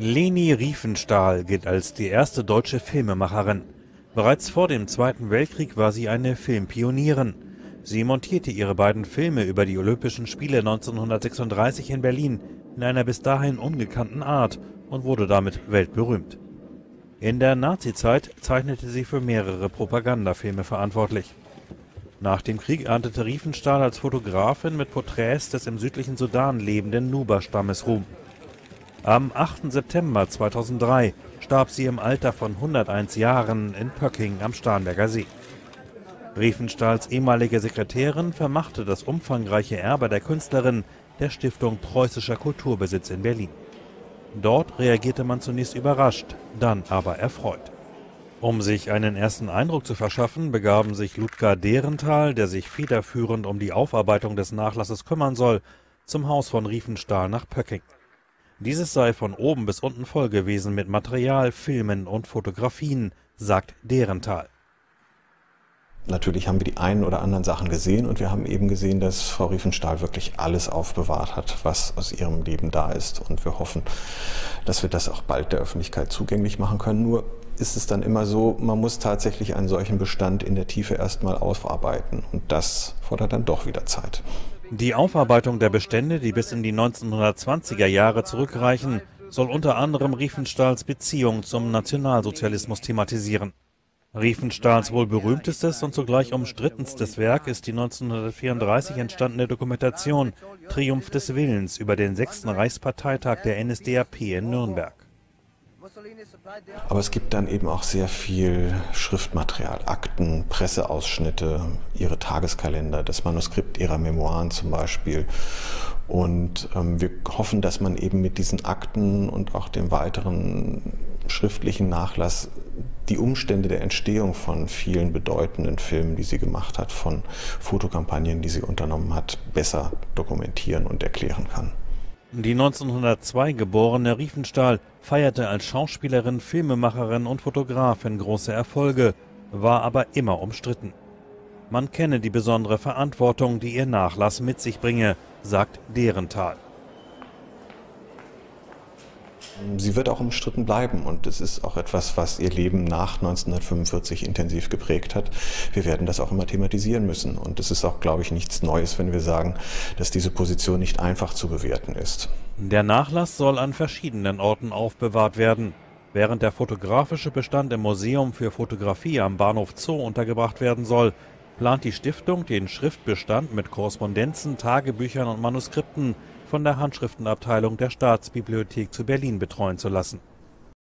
Leni Riefenstahl gilt als die erste deutsche Filmemacherin. Bereits vor dem Zweiten Weltkrieg war sie eine Filmpionierin. Sie montierte ihre beiden Filme über die Olympischen Spiele 1936 in Berlin in einer bis dahin ungekannten Art und wurde damit weltberühmt. In der Nazizeit zeichnete sie für mehrere Propagandafilme verantwortlich. Nach dem Krieg erntete Riefenstahl als Fotografin mit Porträts des im südlichen Sudan lebenden Nuba-Stammes Ruhm. Am 8. September 2003 starb sie im Alter von 101 Jahren in Pöcking am Starnberger See. Riefenstahls ehemalige Sekretärin vermachte das umfangreiche Erbe der Künstlerin der Stiftung Preußischer Kulturbesitz in Berlin. Dort reagierte man zunächst überrascht, dann aber erfreut. Um sich einen ersten Eindruck zu verschaffen, begaben sich Ludger Derenthal, der sich federführend um die Aufarbeitung des Nachlasses kümmern soll, zum Haus von Riefenstahl nach Pöcking. Dieses sei von oben bis unten voll gewesen mit Material, Filmen und Fotografien, sagt Derenthal. Natürlich haben wir die einen oder anderen Sachen gesehen und wir haben eben gesehen, dass Frau Riefenstahl wirklich alles aufbewahrt hat, was aus ihrem Leben da ist. Und wir hoffen, dass wir das auch bald der Öffentlichkeit zugänglich machen können. Nur ist es dann immer so, man muss tatsächlich einen solchen Bestand in der Tiefe erstmal aufarbeiten. Und das fordert dann doch wieder Zeit. Die Aufarbeitung der Bestände, die bis in die 1920er Jahre zurückreichen, soll unter anderem Riefenstahls Beziehung zum Nationalsozialismus thematisieren. Riefenstahls wohl berühmtestes und zugleich umstrittenstes Werk ist die 1934 entstandene Dokumentation Triumph des Willens über den 6. Reichsparteitag der NSDAP in Nürnberg. Aber es gibt dann eben auch sehr viel Schriftmaterial, Akten, Presseausschnitte, ihre Tageskalender, das Manuskript ihrer Memoiren zum Beispiel. Und ähm, wir hoffen, dass man eben mit diesen Akten und auch dem weiteren schriftlichen Nachlass die Umstände der Entstehung von vielen bedeutenden Filmen, die sie gemacht hat, von Fotokampagnen, die sie unternommen hat, besser dokumentieren und erklären kann. Die 1902 geborene Riefenstahl feierte als Schauspielerin, Filmemacherin und Fotografin große Erfolge, war aber immer umstritten. Man kenne die besondere Verantwortung, die ihr Nachlass mit sich bringe, sagt Derenthal. Sie wird auch umstritten bleiben und es ist auch etwas, was ihr Leben nach 1945 intensiv geprägt hat. Wir werden das auch immer thematisieren müssen und es ist auch, glaube ich, nichts Neues, wenn wir sagen, dass diese Position nicht einfach zu bewerten ist. Der Nachlass soll an verschiedenen Orten aufbewahrt werden. Während der fotografische Bestand im Museum für Fotografie am Bahnhof Zoo untergebracht werden soll, plant die Stiftung, den Schriftbestand mit Korrespondenzen, Tagebüchern und Manuskripten von der Handschriftenabteilung der Staatsbibliothek zu Berlin betreuen zu lassen